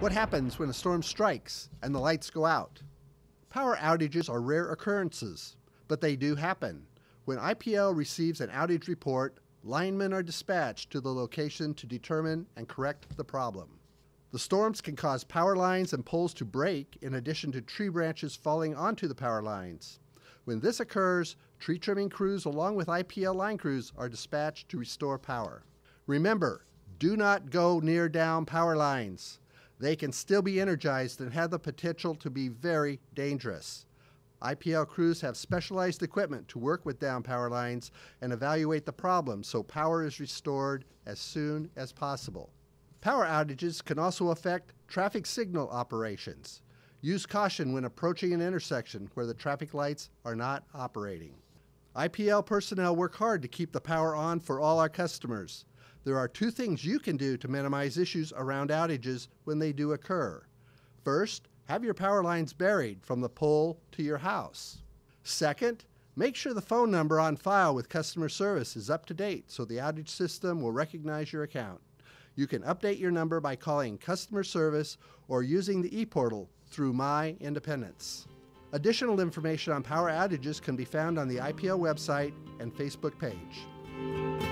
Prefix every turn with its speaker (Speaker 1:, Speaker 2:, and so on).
Speaker 1: What happens when a storm strikes and the lights go out? Power outages are rare occurrences, but they do happen. When IPL receives an outage report, linemen are dispatched to the location to determine and correct the problem. The storms can cause power lines and poles to break in addition to tree branches falling onto the power lines. When this occurs, tree trimming crews along with IPL line crews are dispatched to restore power. Remember, do not go near down power lines they can still be energized and have the potential to be very dangerous. IPL crews have specialized equipment to work with down power lines and evaluate the problem so power is restored as soon as possible. Power outages can also affect traffic signal operations. Use caution when approaching an intersection where the traffic lights are not operating. IPL personnel work hard to keep the power on for all our customers there are two things you can do to minimize issues around outages when they do occur. First, have your power lines buried from the pole to your house. Second, make sure the phone number on file with customer service is up to date so the outage system will recognize your account. You can update your number by calling customer service or using the ePortal through My Independence. Additional information on power outages can be found on the IPL website and Facebook page.